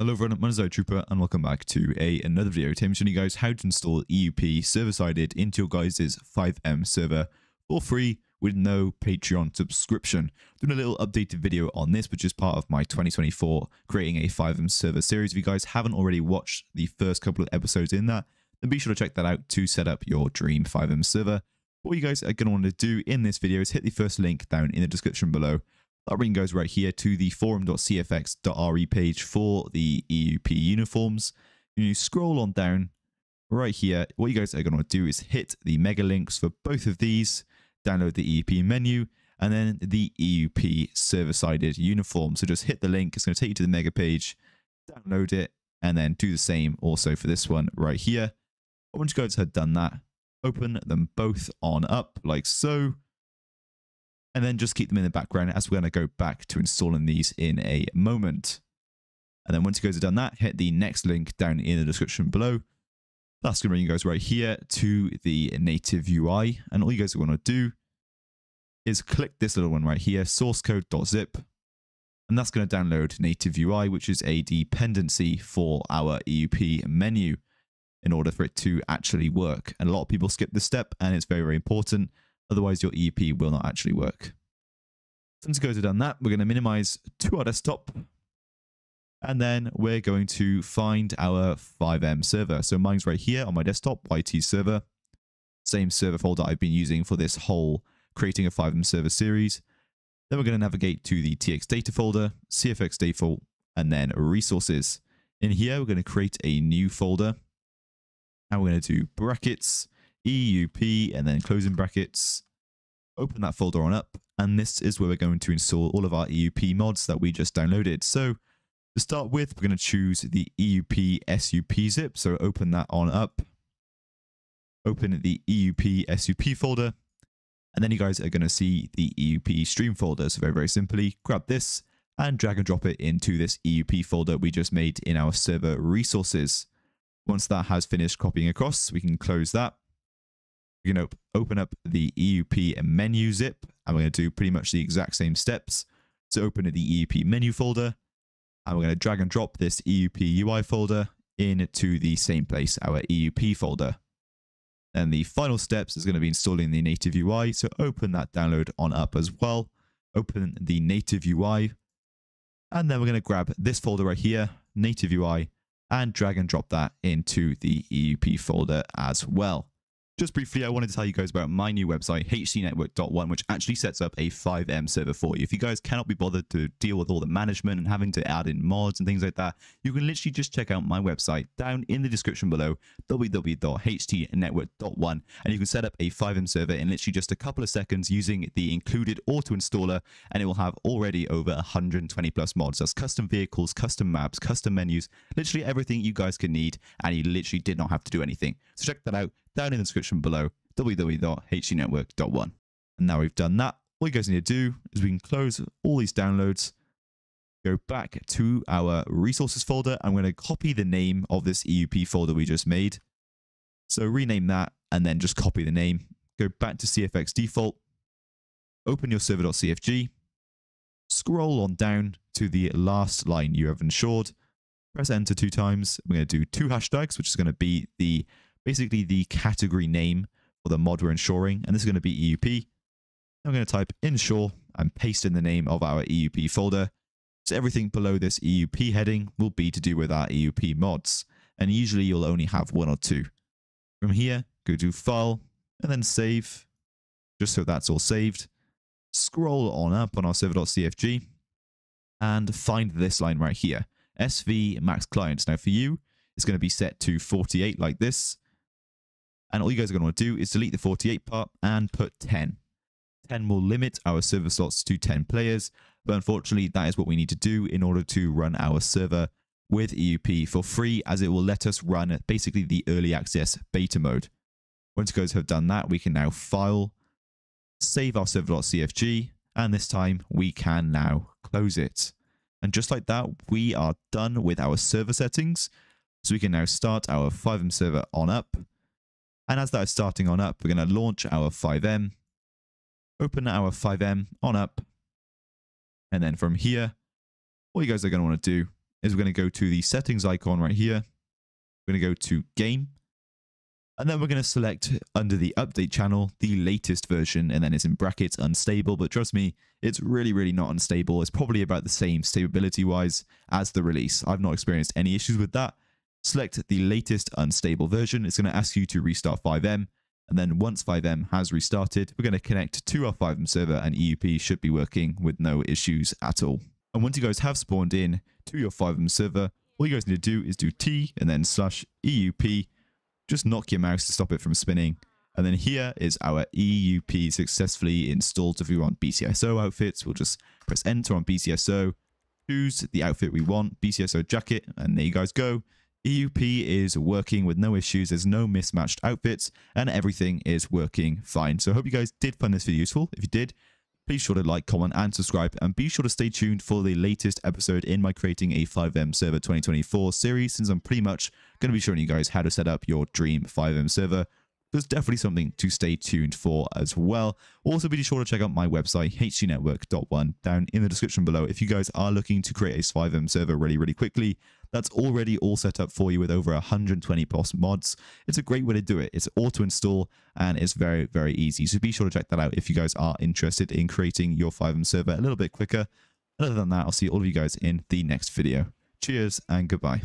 Hello everyone, my name is Trooper and welcome back to a another video. Today I'm showing you guys how to install EUP server-sided into your guys' FiveM server for free with no Patreon subscription. Doing a little updated video on this, which is part of my 2024 creating a FiveM server series. If you guys haven't already watched the first couple of episodes in that, then be sure to check that out to set up your dream FiveM server. What you guys are going to want to do in this video is hit the first link down in the description below that link goes right here to the forum.cfx.re page for the EUP uniforms. You scroll on down right here. What you guys are going to do is hit the mega links for both of these, download the EUP menu, and then the EUP server-sided uniform. So just hit the link. It's going to take you to the mega page, download it, and then do the same also for this one right here. Once you guys have done that, open them both on up like so and then just keep them in the background as we're going to go back to installing these in a moment. And then once you guys have done that, hit the next link down in the description below. That's going to bring you guys right here to the native UI. And all you guys are going to do is click this little one right here, sourcecode.zip. And that's going to download native UI, which is a dependency for our EUP menu in order for it to actually work. And a lot of people skip this step and it's very, very important. Otherwise, your EUP will not actually work. Since guys have done that, we're going to minimize to our desktop. And then we're going to find our FiveM server. So mine's right here on my desktop, YT server. Same server folder I've been using for this whole creating a FiveM server series. Then we're going to navigate to the TX data folder, CFX default, and then resources. In here, we're going to create a new folder. And we're going to do brackets, EUP, and then closing brackets. Open that folder on up, and this is where we're going to install all of our EUP mods that we just downloaded. So to start with, we're going to choose the EUP SUP zip. So open that on up. Open the EUP SUP folder. And then you guys are going to see the EUP stream folder. So very, very simply, grab this and drag and drop it into this EUP folder we just made in our server resources. Once that has finished copying across, we can close that going to open up the EUP menu zip, and we're going to do pretty much the exact same steps. So open the EUP menu folder, and we're going to drag and drop this EUP UI folder into the same place, our EUP folder. And the final steps is going to be installing the native UI. So open that download on up as well. Open the native UI. And then we're going to grab this folder right here, native UI, and drag and drop that into the EUP folder as well. Just briefly, I wanted to tell you guys about my new website, htnetwork.one, which actually sets up a FiveM server for you. If you guys cannot be bothered to deal with all the management and having to add in mods and things like that, you can literally just check out my website down in the description below, www.htnetwork.one, and you can set up a FiveM server in literally just a couple of seconds using the included auto installer, and it will have already over 120 plus mods. That's custom vehicles, custom maps, custom menus, literally everything you guys can need, and you literally did not have to do anything. So check that out down in the description below, www.htnetwork.one. And now we've done that, all you guys need to do is we can close all these downloads, go back to our resources folder. I'm going to copy the name of this EUP folder we just made. So rename that and then just copy the name. Go back to CFX default, open your server.cfg, scroll on down to the last line you have ensured, press enter two times. We're going to do two hashtags, which is going to be the basically the category name for the mod we're ensuring, and this is going to be EUP. I'm going to type ensure and paste in the name of our EUP folder. So everything below this EUP heading will be to do with our EUP mods, and usually you'll only have one or two. From here, go to File, and then Save, just so that's all saved. Scroll on up on our server.cfg, and find this line right here, SV max clients. Now for you, it's going to be set to 48 like this, and all you guys are going to want to do is delete the 48 part and put 10. 10 will limit our server slots to 10 players, but unfortunately that is what we need to do in order to run our server with EUP for free as it will let us run basically the early access beta mode. Once you guys have done that, we can now file, save our server.cfg, and this time we can now close it. And just like that, we are done with our server settings. So we can now start our FiveM server on up. And as that is starting on up, we're going to launch our FiveM, open our FiveM on up. And then from here, what you guys are going to want to do is we're going to go to the settings icon right here. We're going to go to game. And then we're going to select under the update channel, the latest version, and then it's in brackets unstable. But trust me, it's really, really not unstable. It's probably about the same stability wise as the release. I've not experienced any issues with that. Select the latest unstable version. It's going to ask you to restart FiveM. And then once FiveM has restarted, we're going to connect to our FiveM server and EUP should be working with no issues at all. And once you guys have spawned in to your FiveM server, all you guys need to do is do T and then slash EUP. Just knock your mouse to stop it from spinning. And then here is our EUP successfully installed. If we want BCSO outfits, we'll just press enter on BCSO, choose the outfit we want, BCSO jacket, and there you guys go. EUP is working with no issues, there's no mismatched outfits, and everything is working fine. So I hope you guys did find this video useful. If you did, please sure to like, comment, and subscribe, and be sure to stay tuned for the latest episode in my Creating a FiveM Server 2024 series, since I'm pretty much going to be showing you guys how to set up your dream FiveM server there's definitely something to stay tuned for as well. Also, be sure to check out my website, htnetwork.one, down in the description below. If you guys are looking to create a FiveM server really, really quickly, that's already all set up for you with over 120 plus mods. It's a great way to do it. It's auto install and it's very, very easy. So be sure to check that out if you guys are interested in creating your FiveM server a little bit quicker. Other than that, I'll see all of you guys in the next video. Cheers and goodbye.